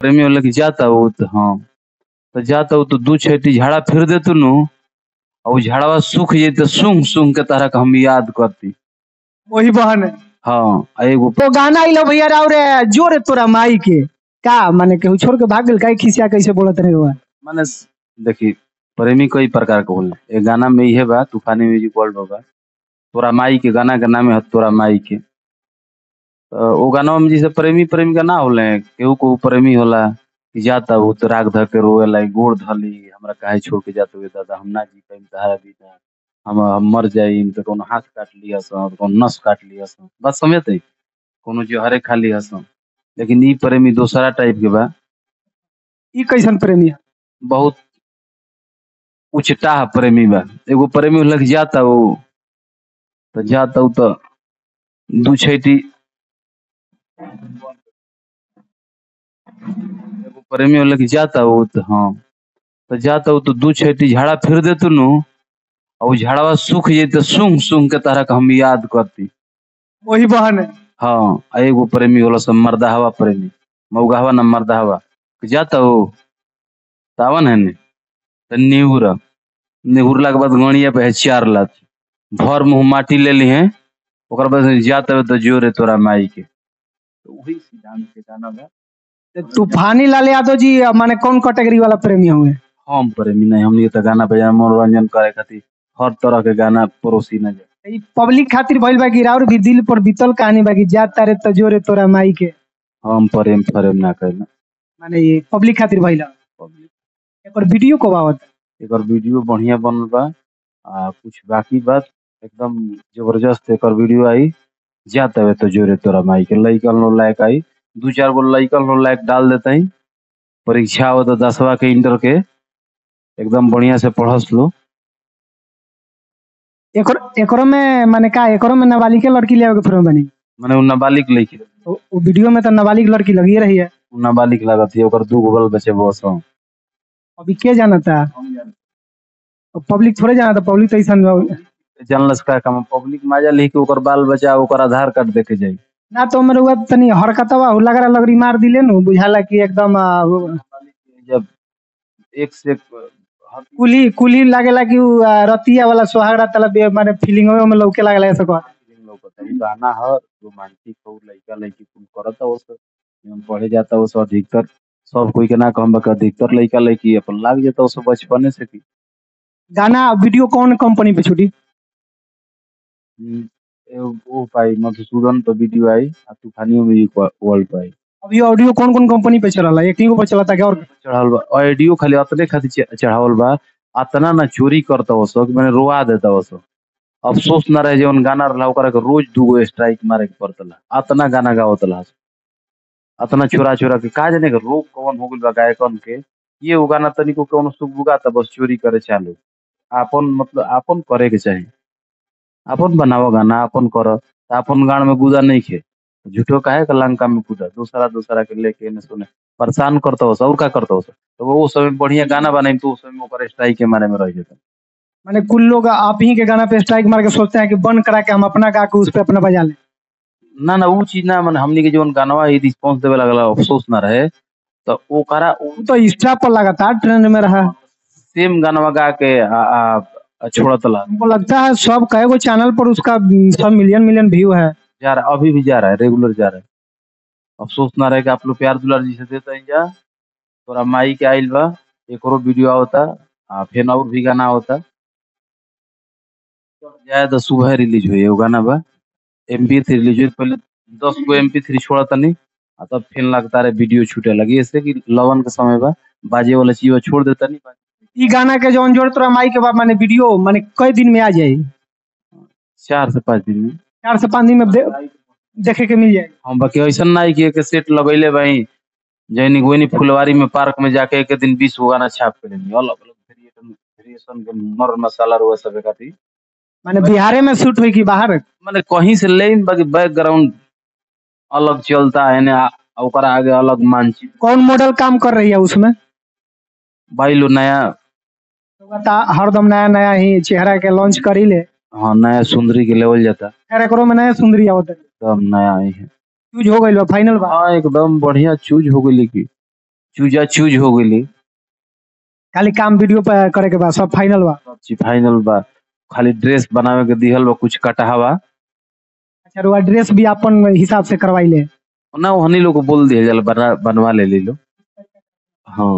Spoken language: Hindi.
प्रेमी की जाता वो तो हाँ। तो जाता वो तो दू छेती झाड़ा फिर देतु नु और झाड़वा सूख जैते सूंघ सूंघ के तरह के हम याद करती। वही बहन। हाँ एगो तो गाना इलो भैया राव रे जोरे तोरा माई के। का माने केहू छोड़ के भाग गेल काहे खिसिया कैसे बोलत रहे हुआ माने देखी प्रेमी कई प्रकार के होला। एक गाना में इहे बा तूफानी म्यूज़िक वर्ल्ड बा तोरा माई के गाना के नाम है तोरा माई के। तो गाना में जैसे प्रेमी प्रेमी का ना होले केहू को प्रेमी होला कि जाता वो तो राग धर के रोएला गोड़ धली हमरा काहे छोड़ के जाते हुए दादा हम ना जी पाइम तहारा बिना हम हम मर जाइम तो कोनो हाथ काट लिया सो कोनो नस काट लिया सो बस समझते कोनो जोहरे खा लिया सो। लेकिन ई प्रेमी दूसरा टाइप के बा। ई कैसन प्रेमी? है बहुत उचटाह प्रेमी बा। एगो प्रेमी लग जाता वो तो जाता वो तो दू छैटी एगो प्रेमी लग जाता वो तो हाँ। तो जाता वो तो दू छैटी झाड़ा फिर देतु नु और उ झाड़वा सूख जैते सूंघ सूंघ के तरह के हम याद करती। वही बहन। है हाँ आ एगो प्रेमी होला सब मर्दाहवा प्रेमी मौगाहवा न मर्दाहवा। जाता हो? तावन है ने। तो निहुर निहुरला के बाद गणिया पे है चार लात। भर मुँह माटी ले ली है ओकर बाद जात रहे तो जोरे तोरा माई के तो वही सिद्धांत के गाना बा तो तूफानी लाल यादव जी माने कौन कैटेगरी वाला प्रेमी हुए हम प्रेमी नहीं हमनी के तो गाना बजाना मनोरंजन करे खातिर। हर तरह के गाना परोसी न जाए। पब्लिक खातिर भइल बा कि राउर भी दिल पर बीतल कहानी बा कि जा तारे त जोरे तोरा माई के। हम प्रेम प्रेम ना करना माने ये पब्लिक खातिर भइल। है। एकर वीडियो कब आवत एकर वीडियो बढ़िया बनल बा आ कुछ बाकी बात एकदम ज़बरदस्त एकर वीडियो आई। जात हवे तो जोरे तोरा माई के लइकन लो लायक आई। दू चार गो लइकन लो लायक डाल देते ही। परीक्षा हो तो दसवा के इंटर के एकदम बढ़िया से पढ़स लो। एकर एकरो में माने का एकरो में नाबालिग के लड़की लेवे के फ़िल्म बनी? माने उ नाबालिग लइकी। तो वो वीडियो में तो नाबालिग लड़की लगी रही है। उ नाबालिग लागत है ओकर दू गो बल बचे बस अभी के जानता? पब्लिक थोड़े जानता पब्लिक तो ऐसा जानलस का काम पब्लिक माजा लिख के ओकर बाल बचा ओकर आधार कार्ड देखे जाई ना तो मेरे हुआ तनी हरकतवा हो लग लगरी मार दिले नु बुझाला कि एकदम जब एक से कुली कुली लागेला कि रतिया वाला सोहाग रात वाला बे- माने फीलिंग में लौके लागला ऐसा है। ई गाना ह रोमांटिक हो लइका लइकी कुल करता वो सब। जवन पढ़े जाता वो सब अधिकतर। सब कोई के ना कहम बा अधिकतर लइका लइकी अपन लाग जाता वो सब बचपने से की। गाना वीडियो कौन कंपनी पे छूटी वो पाई मधुसूदन पर वीडियो आई आ तूफानियों म्यूज़िक वर्ल्ड पाई अभी ऑडियो कौन कौन कंपनी पे चला एक ही को पे चला था क्या? और चढ़ावल बा। ऑडियो खाली अतने खातिर चढ़ावल बा। अतना ना चोरी करता वो सब कि मैंने रोआ देता सब। अफसोस ना रहे जवन गाना रहा ओकरा के रोज दूगो स्ट्राइक मारे के पड़तला। अतना गाना गावतला। अतना चोरा चोरा के का जाने के रोग कौन हो गइल बा गायकन के। ये वो गाना तनिको कौनो सुख बुगाता बस चोरी करे चालू। आपन मतलब आपन करे के चाही। आपन बनावो गाना आपन कर आपन गान में गुदा नहीं खे। झूठो काहे के लंका में कूदा दूसरा दूसरा के लेके ने सुने। परेशान करता हो और का करता हो तो वो समय बढ़िया गाना बनाई तो उस समय ओकर स्ट्राइक के मारे में रह जाता माने कुल लोग आप ही के गाना पे स्ट्राइक मार के सोचते हैं कि बंद करा के हम अपना गा के उस पे अपना बजा लें। ना ना वो चीज़ ना मन हमनी के जवन गानवा ही रिस्पांस देवे लगला अफसोस ना रहे। तो ओकरा वो तो इंस्टा पर लगातार ट्रेंड में रहा। सेम गानवा गा के आ, आ, आ छोड़त ला हमको लगता है सब कई गो चैनल पर उसका सब मिलियन मिलियन व्यू है। जा रहा अभी भी जा रहा है रेगुलर जा रहा है। अफसोस ना रहे कि आप लोग प्यार दुलार जिसे देते हैं जा तोरा माई के आइल बा एक और वीडियो आवता आ फिर और भी गाना आवता। जाए तो सुबह रिलीज़ हुई वो गाना बा। एम पी थ्री रिलीज़ हुई पहले दस गो एम पी थ्री छोड़ा तनी आ तब फिर लगता रहे वीडियो छूटे लगी। ऐसे कि लवन के समय बा बाजे वाला चीज़ छोड़ देता नहीं ई गाना के जो जोड़ तोरा माई के बाद माने वीडियो माने कई दिन में आ जाए? चार से पाँच दिन में। चार से पाँच दिन में दे, देखे के मिल जाए। हम बाकी ऐसा नहीं कि एक सेट लगैले भाई। जैनी गोइनी फुलवारी में पार्क में जाके एक दिन बीस गो गाना छाप के लेनी अलग अलग वेरिएशन के मर मसाला रोए सब खातिर। माने बिहारे में शूट हुई कि बाहर? माने कहीं से ले बाकी बैकग्राउंड अलग चलता है ना ओकरा आगे अलग मानचित्र। कौन मॉडल काम कर रही है उसमें? भाई लो नया हरदम नया नया ही चेहरा के लॉन्च करी ले हाँ नया सुंदरी के लेवल जाता। खैर एकरो में नया सुंदरी आवत है एकदम नया आई है। यूज़ हो गइल फाइनल बा। हाँ एकदम बढ़िया चूज़ हो गई की। चूजा चूज़ हो गई खाली काम वीडियो पे करे के बाद सब फाइनल बा। सब चीज़ फाइनल बा। खाली ड्रेस बनावे के दिहल बा कुछ कटहावा अच्छा रुआ ड्रेस भी अपन हिसाब से करवाई ले ना हनी लोग को बोल दिया जल बना बनवा ले ली लो हाँ।